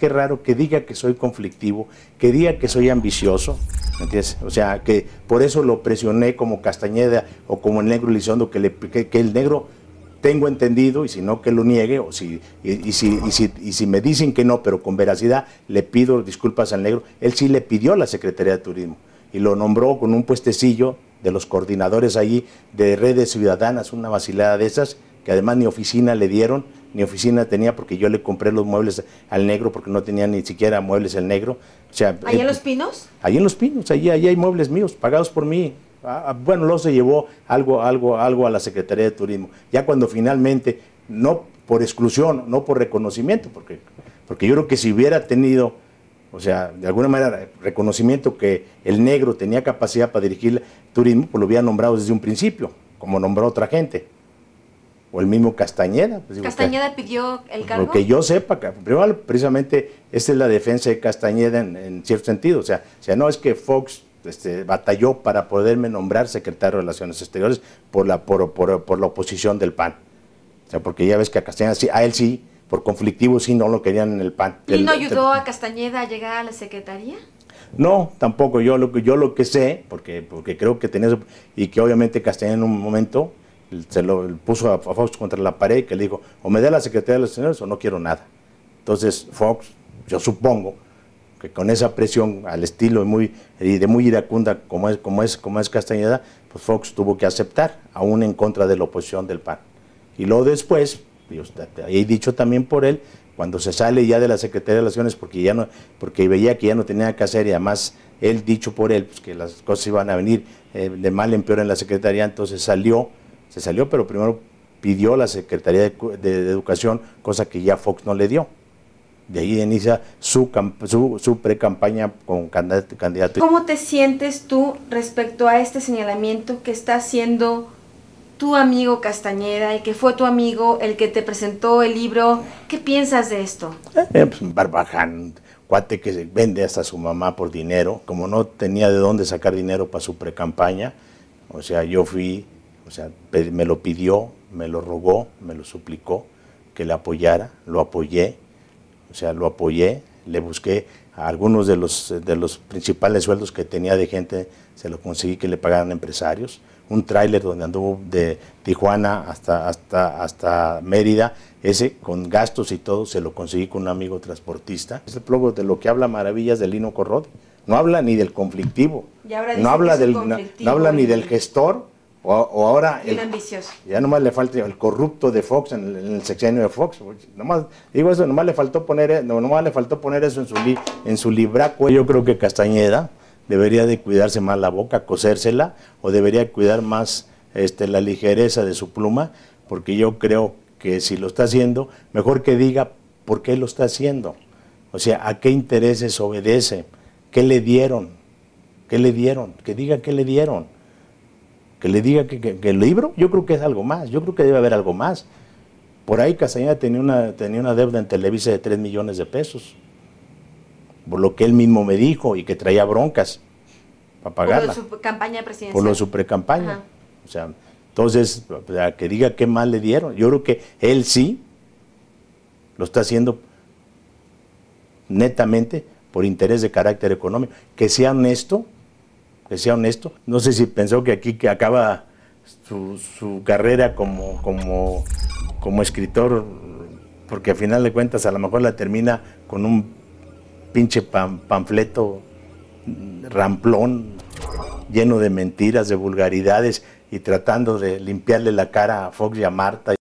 Qué raro que diga que soy conflictivo, que diga que soy ambicioso, ¿me entiendes? O sea, que por eso lo presioné como Castañeda o como el negro Elizondo, que, le, que, el negro tengo entendido, y si no que lo niegue, o si, y, si, y, si, y si me dicen que no, pero con veracidad, le pido disculpas al negro, él sí le pidió a la Secretaría de Turismo y lo nombró con un puestecillo de los coordinadores allí de redes ciudadanas, una vacilada de esas, que además ni oficina le dieron, ni oficina tenía porque yo le compré los muebles al negro porque no tenía ni siquiera muebles el negro. O sea, ¿Ahí en eh, Los Pinos? Ahí en Los Pinos, allí, allí hay muebles míos, pagados por mí. Ah, ah, bueno, luego se llevó algo, algo, algo a la Secretaría de Turismo. Ya cuando finalmente, no por exclusión, no por reconocimiento, porque, porque yo creo que si hubiera tenido, o sea, de alguna manera, reconocimiento que el negro tenía capacidad para dirigir turismo, pues lo hubiera nombrado desde un principio, como nombró otra gente o el mismo Castañeda. Pues ¿Castañeda pidió el cargo? Porque yo sepa, primero precisamente esta es la defensa de Castañeda en, cierto sentido, o sea, o sea, no es que Fox este, batalló para poderme nombrar secretario de Relaciones Exteriores por la, por, por, la oposición del PAN. O sea, porque ya ves que a Castañeda sí, a él sí, por conflictivo sí no lo querían en el PAN. ¿Y no ayudó a Castañeda a llegar a la secretaría? No, tampoco. Yo lo que yo lo que sé, porque porque creo que tenía y que obviamente Castañeda en un momento se lo puso a, Fox contra la pared que le dijo, o me da la Secretaría de los Señores o no quiero nada. Entonces Fox, yo supongo que con esa presión al estilo muy, de muy iracunda como es, como es, como es Castañeda, pues Fox tuvo que aceptar, aún en contra de la oposición del PAN. Y luego después, he dicho también por él, cuando se sale ya de la Secretaría de Relaciones porque ya no, porque veía que ya no tenía que hacer y además él dicho por él pues, que las cosas iban a venir eh, de mal en peor en la Secretaría, entonces salió se salió, pero primero pidió la Secretaría de, Educación, cosa que ya Fox no le dio. De ahí inicia su, su, su pre-campaña con candidato. ¿Cómo te sientes tú respecto a este señalamiento que está haciendo tu amigo Castañeda y que fue tu amigo el que te presentó el libro? ¿Qué piensas de esto? Eh, pues un barbaján, cuate que vende hasta su mamá por dinero, como no tenía de dónde sacar dinero para su pre-campaña. O sea, yo fui o sea, me lo pidió, me lo rogó, me lo suplicó que le apoyara, lo apoyé, o sea, lo apoyé, le busqué a algunos de los, de los principales sueldos que tenía de gente, se lo conseguí que le pagaran empresarios, un tráiler donde anduvo de Tijuana hasta, hasta, hasta Mérida, ese con gastos y todo, se lo conseguí con un amigo transportista. Es el plugo de lo que habla maravillas de Lino Corrodi. No habla ni del conflictivo, no habla, del, no habla ni del gestor, o, ahora. El, ambicioso. Ya nomás le falta el corrupto de Fox en el, sexenio de Fox. Nomás, digo eso, nomás le faltó poner, nomás le faltó poner eso en su, en su libraco. Yo creo que Castañeda debería de cuidarse más la boca, cosérsela, o debería cuidar más este, la ligereza de su pluma, porque yo creo que si lo está haciendo, mejor que diga por qué lo está haciendo. O sea, a qué intereses obedece, qué le dieron, qué le dieron, que diga qué le dieron que le diga que, el libro, yo creo que es algo más, yo creo que debe haber algo más. Por ahí Castañeda tenía una, tenía una deuda en Televisa de 3 millones de pesos, por lo que él mismo me dijo y que traía broncas para pagarla. Por su campaña presidencial. Por lo de su precampaña. O sea, entonces, que diga qué mal le dieron. Yo creo que él sí lo está haciendo netamente por interés de carácter económico. Que sea honesto, que sea honesto. No sé si pensó que aquí que acaba su, carrera como, como, como escritor, porque al final de cuentas a lo mejor la termina con un pinche panfleto ramplón, lleno de mentiras, de vulgaridades y tratando de limpiarle la cara a Fox y a Marta.